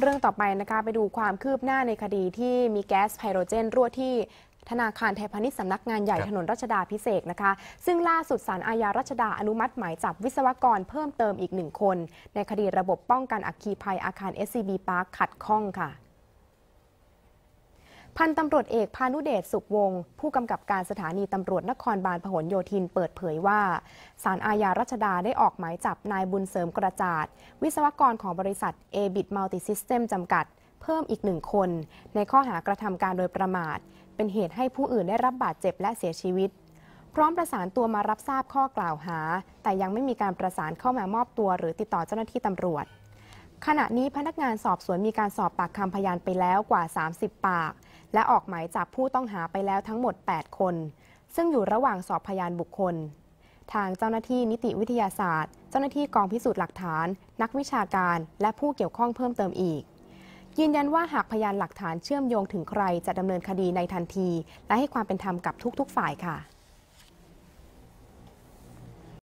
เรื่องต่อไปนะคะไปดูความคืบหน้าในคดีที่มีแก๊สไฮโดรเจนรั่วที่ธนาคารไทยพาณิชย์สำนักงานใหญ่ครับถนนรัชดาพิเศษกนะคะ ซึ่งล่าสุดศาลอาญารัชดาอนุมัติหมายจับวิศวกรเพิ่มเติมอีกหนึ่งคน ในคดีระบบป้องกันอัคคีภัยอาคาร SCB Park ขัดข้องค่ะ พันตำรวจเอกพานุเดชสุขวงศ์ผู้กำกับการสถานีตำรวจนครบาลพหลโยธินเปิดเผยว่าศาลอาญารัชดาได้ออกหมายจับนายบุญเสริมกระจาด วิศวกรของบริษัท a b i t Multisystem จำกัด เพิ่มอีกหนึ่งคน ในข้อหากระทำการโดยประมาท เป็นเหตุให้ผู้อื่นได้รับบาดเจ็บและเสียชีวิต พร้อมประสานตัวมารับทราบข้อกล่าวหา แต่ยังไม่มีการประสานเข้ามามอบตัวหรือติดต่อเจ้าหน้าที่ตำรวจ ขณะนี้พนักงานสอบสวนมีการสอบปากคำพยานไปแล้วกว่า 30 ปาก และออกหมายจับผู้ต้องหาไปแล้วทั้งหมด 8 คน ซึ่งอยู่ระหว่างสอบพยานบุคคล ทางเจ้าหน้าที่นิติวิทยาศาสตร์ เจ้าหน้าที่กองพิสูจน์หลักฐาน นักวิชาการ และผู้เกี่ยวข้องเพิ่มเติมอีก ยืนยันว่าหากพยานหลักฐานเชื่อมโยงถึงใครจะดำเนินคดีในทันที และให้ความเป็นธรรมกับทุกๆ ฝ่ายค่ะ